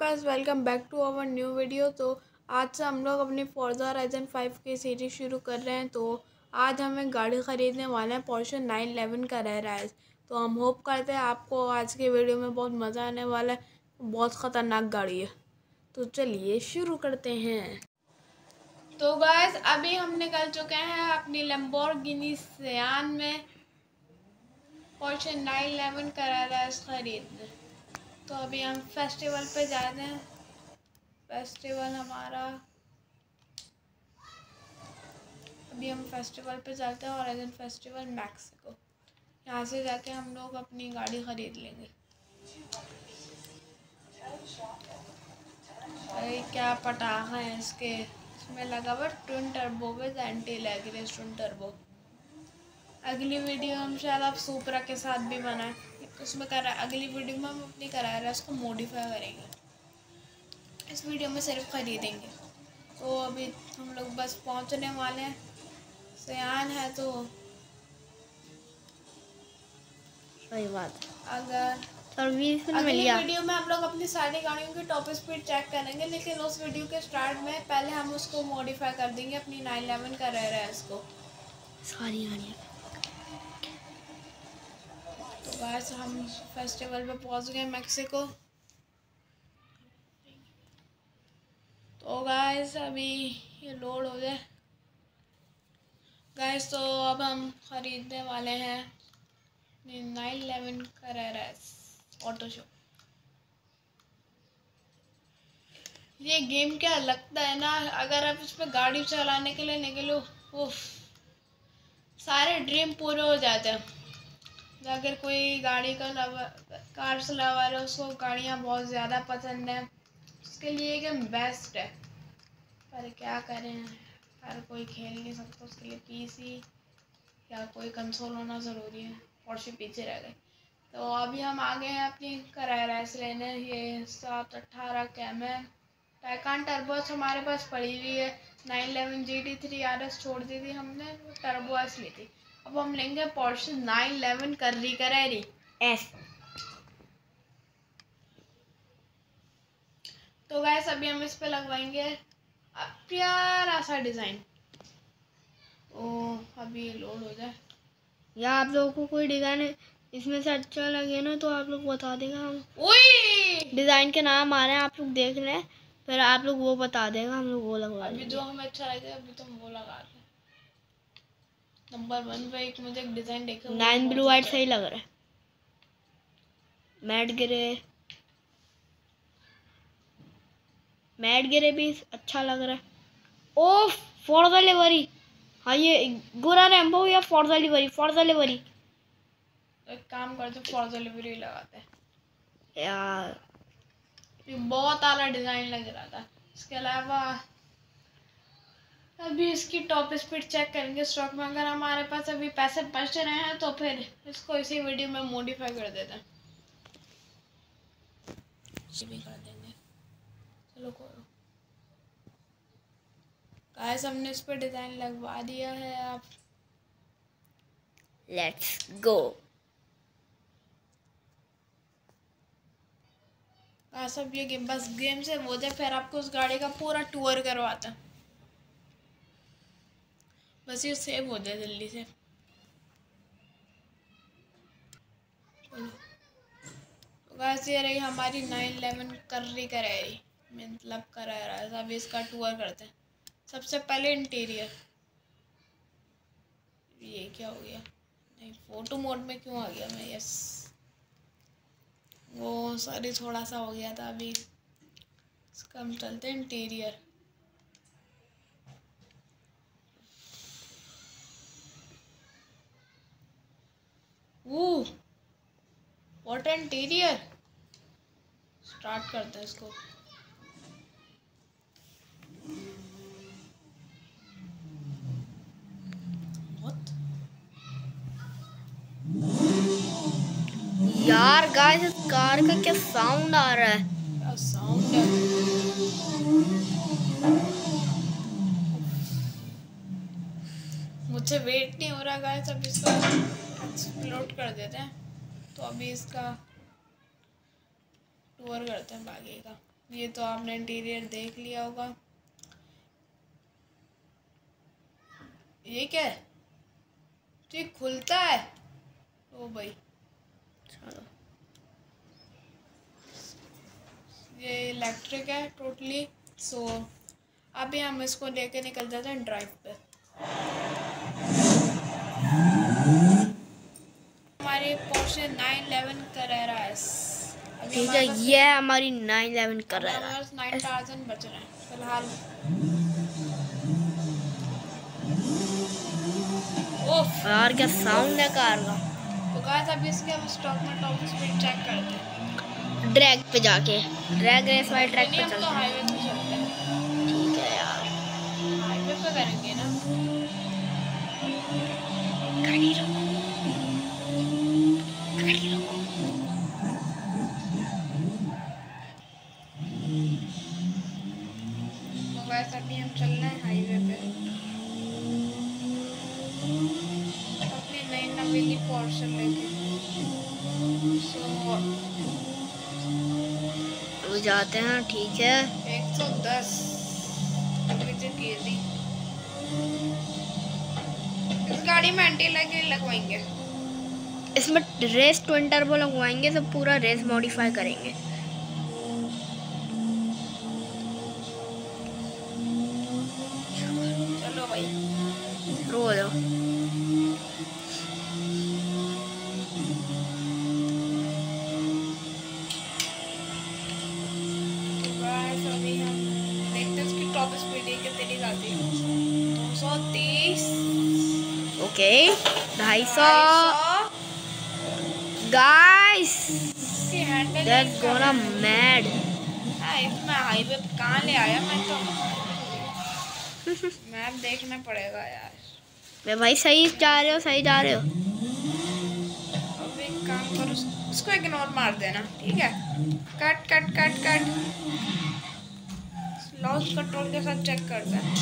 Guys welcome back to our new video तो आज से हम लोग अपनी फोर्जा राइजन फाइव की सीरीज़ शुरू कर रहे हैं। तो आज हमें गाड़ी ख़रीदने वाला है पोर्शन नाइन इलेवन का रह रहा है। तो हम होप करते हैं आपको आज के वीडियो में बहुत मज़ा आने वाला है। बहुत ख़तरनाक गाड़ी है। तो चलिए शुरू करते हैं। तो गाइस अभी हम निकल चुके हैं अपनी लम्बोर्गिनी सयान में। पोर्शन नाइन इलेवन रह रहा है ख़रीदने। तो अभी हम फेस्टिवल पे जाते हैं। फेस्टिवल हमारा अभी हम फेस्टिवल पे जाते हैं और फेस्टिवल मैक्सिको यहाँ से जाके हम लोग अपनी गाड़ी ख़रीद लेंगे। अरे, क्या पटाखा है इसके। इसमें लगा हुआ ट्विन टर्बो विद एंटी लैगरेज ट्विन टर्बो अगली वीडियो हम शायद आप सुपरा के साथ भी बनाएँ उसमें करा अगली वीडियो में हम अपनी करा रहे उसको मॉडिफाई करेंगे। इस वीडियो में सिर्फ़ ख़रीदेंगे। तो अभी हम लोग बस पहुँचने वाले हैं। सयान है तो सही बात। अगर अगली वीडियो में हम लोग अपनी सारी गाड़ियों की टॉप स्पीड चेक करेंगे लेकिन उस वीडियो के स्टार्ट में पहले हम उसको मॉडिफाई कर देंगे अपनी नाइन इलेवन का रह रहा है इसको सारी गाड़ियाँ। गाइस हम फेस्टिवल पे पहुँच गए मैक्सिको तो गाइस अभी ये लोड हो जाए गाइस तो अब हम ख़रीदने वाले हैं नाइन इलेवन का रह रहा है ऑटो शो ये गेम क्या लगता है ना, अगर आप इस पर गाड़ी चलाने के लिए निकलो, उफ, सारे ड्रीम पूरे हो जाते हैं। अगर कोई गाड़ी का लवर कार लवर है उसको गाड़ियाँ बहुत ज़्यादा पसंद है। उसके लिए गेम बेस्ट है। पर क्या करें? हर कोई खेल नहीं सकता, उसके लिए पीसी या कोई कंसोल होना ज़रूरी है। और से पीछे रह गए। तो अभी हम आ गए हैं अपनी कराया रैस लेने। ये सात अट्ठारह कैम है। टैकान टर्बोस हमारे पास पड़ी हुई है। Nine eleven G T three R S छोड़ दी थी हमने। टर्बोस ली थी। अब हम लेंगे पोर्शन नाइन इलेवन कर रही करेरी एस तो गैस अभी हम इस पे लगवाएँगे प्यारा सा डिज़ाइन ओ अभी लोड हो जाए। या आप लोगों को कोई डिज़ाइन इसमें से अच्छा लगे ना तो आप लोग बता देगा हम। डिज़ाइन के नाम आ रहे हैं आप लोग देख लें फिर आप लोग वो बता देगा हम लोग वो लगवा अभी जो हमें अच्छा लगे अभी तो हम वो लगा रहे हैं नंबर वन पे एक मुझे एक डिज़ाइन देखा नाइन ब्लू वाइट अच्छा सही लग रहा है। मैट गिरे। मैट गिरे भी अच्छा लग रहा है। ओ फॉर डिलीवरी हाँ ये गोरा रैम्बो या फॉर डिलीवरी फॉर डिलीवरी एक काम करते फॉर डिलीवरी लगाते हैं। यार ये बहुत आला डिज़ाइन लग रहा था। इसके अलावा अभी इसकी टॉप स्पीड चेक करेंगे स्टॉक में। अगर हमारे पास अभी पैसे बच रहे हैं तो फिर इसको इसी वीडियो में मॉडिफाई कर देते हैं। भी कर देंगे। चलो करो। गाइस हमने इस पर डिज़ाइन लगवा दिया है आप लेट्स गो गाइस अब ये गेम बस गेम से हो जाए फिर आपको उस गाड़ी का पूरा टूर करवाता है। बस ये सेव हो जाए जल्दी से। तो ये रही हमारी नाइन इलेवन कर्री कराई। मतलब करा रहा है अभी इसका टूर करते हैं। सबसे पहले इंटीरियर ये क्या हो गया? नहीं फ़ोटो मोड में क्यों आ गया मैं? यस वो सॉरी थोड़ा सा हो गया था अभी। इसका हम चलते हैं इंटीरियर व्हाट इंटीरियर स्टार्ट करते हैं इसको. यार गाइस इस कार का क्या साउंड आ रहा है? क्या साउंड है? मुझसे वेट नहीं हो रहा गाइस अब इसको एक्सप्लोड कर देते हैं। तो अभी इसका टूर करते हैं बाकी का। ये तो आपने इंटीरियर देख लिया होगा। ये क्या है? ठीक खुलता है। ओ भाई। चलो। ये इलेक्ट्रिक है टोटली सो अभी हम इसको लेके निकल जाते हैं ड्राइव पे। नाइन इलेवन करेरा है। ठीक है ये हमारी नाइन कर है। थाउज़ेंड बच रहे हैं फ़िलहाल। यार क्या साउंड है कार का? तो गाइस अभी इसके हम स्टॉक में टॉप स्पीड चेक करते हैं। ड्रैग पे जाके। ड्रैग रेस वाले ट्रैक पे तो चलते हैं। पे चलते हैं। ठीक है यार। हाईवे पे करेंगे ना। वो जाते हैं ठीक है? एक सौ दस। इस गाड़ी में एंटी लगे लगवाएँगे। इसमें रेस ट्विन टर्बो लगवाएँगे तो पूरा रेस मॉडिफाई करेंगे। जाती है। दो सौ तीस। ओके ढाई सौ। गाइस दैट्स गोना मैड इसमें हाईवे कहाँ ले आया मैं तो? मैप देखना पड़ेगा यार। मैं भाई सही जा रहे हो सही जा रहे हो। अब एक काम करो उसको इग्नोर मार देना ठीक है? Cut cut cut cut loss control के साथ चेक करता हैं।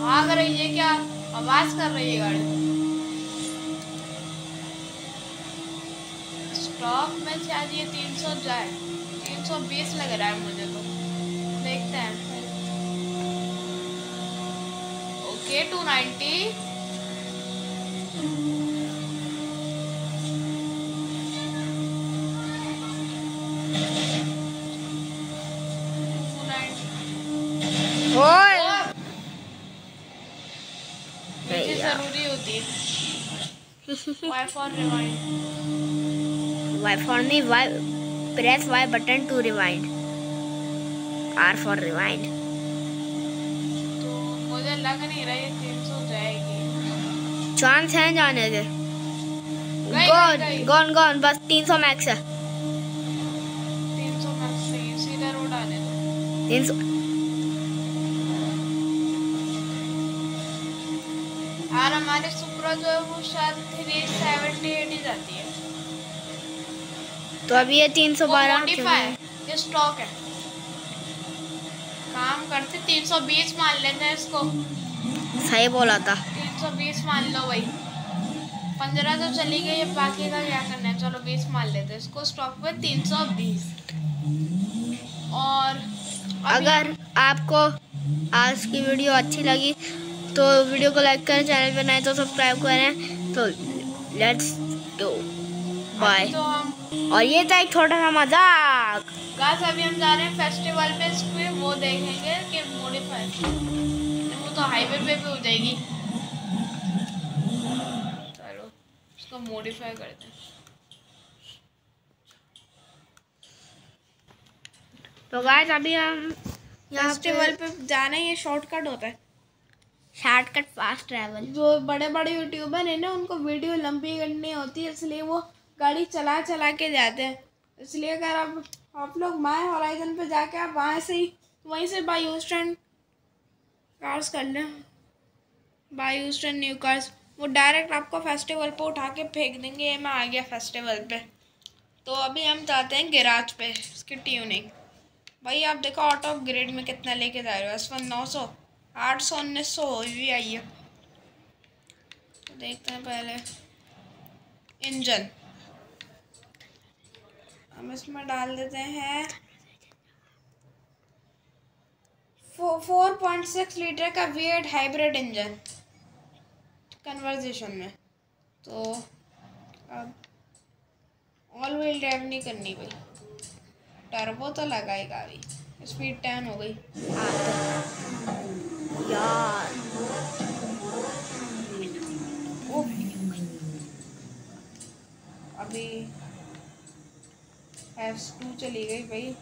भाग रही है क्या? आवाज़ कर रही है गाड़ी। स्टॉक में शायद ये तीन सौ जाए तीन सौ बीस लग रहा है मुझे तो। देखते हैं। Okay two ninety. ज़रूरी होती। है Y for rewind Y for नहीं Y press Y button to rewind R for rewind तो मुझे लग नहीं रहा ये तीन सौ जाएगी। चांस है जाने गई, गॉन। गॉन गॉन बस तीन सौ मैक्स है। तीन सौ मैक्स नहीं सीधा रोड आने दो। तीन सौ और हमारी सुप्रा जो है वो शायद थ्री सेवेंटी एट ही जाती है। तो अभी ये तीन सौ बारह है। ये स्टॉक है। काम करते तीन सौ बीस मान लेते हैं इसको। सही बोला था। तीन सौ बीस मान लो भाई। पंद्रह तो चली गई अब बाकी का क्या करना है? चलो बीस मान लेते हैं। इसको स्टॉक पे तीन सौ बीस। और अगर आपको आज की वीडियो अच्छी लगी तो वीडियो को लाइक करें चैनल पर नए तो सब्सक्राइब करें। तो लेट्स गो बाय तो हम और ये था एक छोटा सा मज़ाक। गाइस अभी हम जा रहे हैं फेस्टिवल पे इस वो देखेंगे कि मॉडिफाई वो तो हाईवे पे भी हो जाएगी। चलो इसको मॉडिफाई करते हैं। तो गाइस अभी हम फेस्टिवल पे जाना ये शॉर्टकट होता है। शॉर्टकट फास्ट ट्रैवल जो बड़े बड़े यूट्यूबर है ना उनको वीडियो लंबी करनी होती है इसलिए वो गाड़ी चला चला के जाते हैं। इसलिए अगर आप आप लोग माए हॉराइजन पे जाके आप वहाँ से ही, वहीं से बाई यूस्टर्न कार्स कर लें। बाई यूस्टर्न न्यू कार्स वो डायरेक्ट आपको फेस्टिवल पे उठा के फेंक देंगे, ये मैं आ गया फेस्टिवल पे। तो अभी हम जाते हैं गिराज पे, इसकी ट्यूनिंग भाई आप देखो आउट ऑफ़ ग्रेड में कितना लेके जा रहे हो। एस वन नौ सौ, आठ सौ, उन्नीस सौ हो भी आई है। तो देखते हैं पहले। इंजन हम इसमें डाल देते हैं फोर पॉइंट सिक्स लीटर का V eight hybrid engine conversion में। तो अब ऑल व्हील ड्राइव नहीं करनी भाई। टर्बो तो लगाएगा अभी। स्पीड टेन हो गई। यार। अभी एफ़ टू चली गई भाई।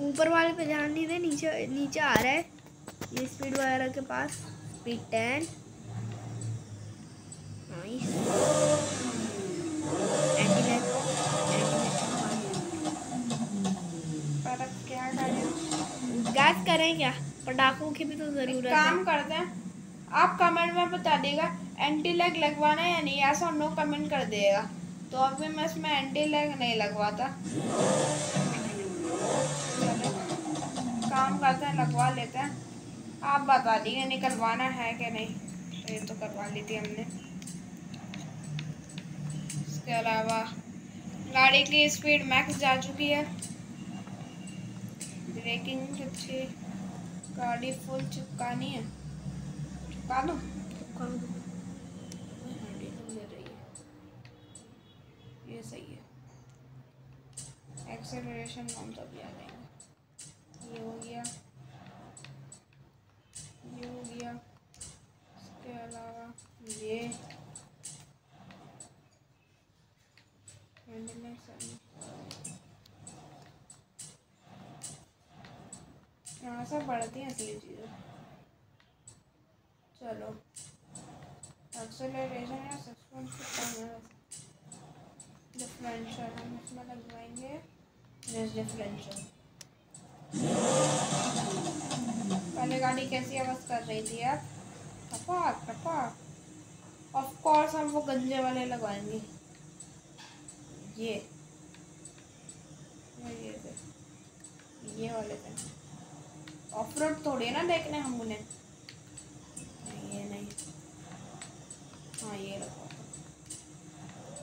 ऊपर वाले पे ध्यान नहीं दे नीचे नीचे आ रहा है। ये स्पीड वगैरह के पास। स्पीड टेन करें गैस करें क्या? पटाखों की भी तो ज़रूरत काम करते हैं। आप कमेंट में बता देगा एंटी लैग लगवाना है या नहीं ऐसा नो कमेंट कर देगा। तो अभी मैं इसमें एंटी लैग नहीं लगवाता। काम करते हैं, लगवा लेते हैं। आप बता दिए निकलवाना है कि नहीं। तो ये तो करवा ली थी हमने। इसके अलावा गाड़ी की स्पीड मैक्स जा चुकी है। ब्रेकिंग अच्छी। गाड़ी फुल चिपकानी है। चिपका दो ये सही है एक्सेलरेशन कौन सा भी आ जाएगा ये हो गया ये हो गया इसके अलावा ये यहाँ से बढ़ती हैं असली चीज़ें। चलो। एक्सेलरेशन या सस्पेंस डिफरेंशियल हम इसमें लगवाएँगे। डिफरेंशियल पहले गाड़ी कैसी आवाज़ कर रही थी यार टपाक टपाक। ऑफ़ कोर्स हम वो गंजे वाले लगवाएँगे। ये। ये ये वाले ऑफ़ रोड थोड़ी ना देखने हम उन्हें। ये नहीं। हाँ ये लगवा।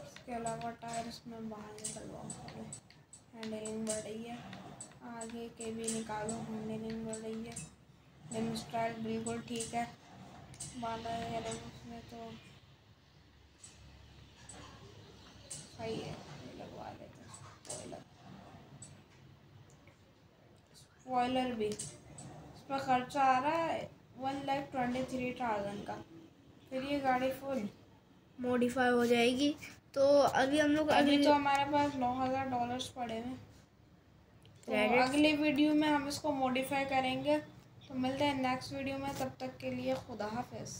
इसके अलावा टायर इसमें बाहर निकलवाओ हैंडलिंग बढ़ रही है। आगे के भी निकालो, हैंडलिंग बढ़ रही है। रिम स्टाइल बिल्कुल ठीक है। बाला उसमें तो सही है। लगवा लेते हैं स्पॉइलर भी। इस पर खर्चा आ रहा है one lakh twenty three thousand का। फिर ये गाड़ी फुल मॉडिफाई हो जाएगी। तो अभी हम लोग अभी तो हमारे पास नौ हज़ार डॉलर्स पड़े हैं। तो अगले वीडियो में हम इसको मॉडिफाई करेंगे। तो मिलते हैं नेक्स्ट वीडियो में। तब तक के लिए खुदा हाफिज़।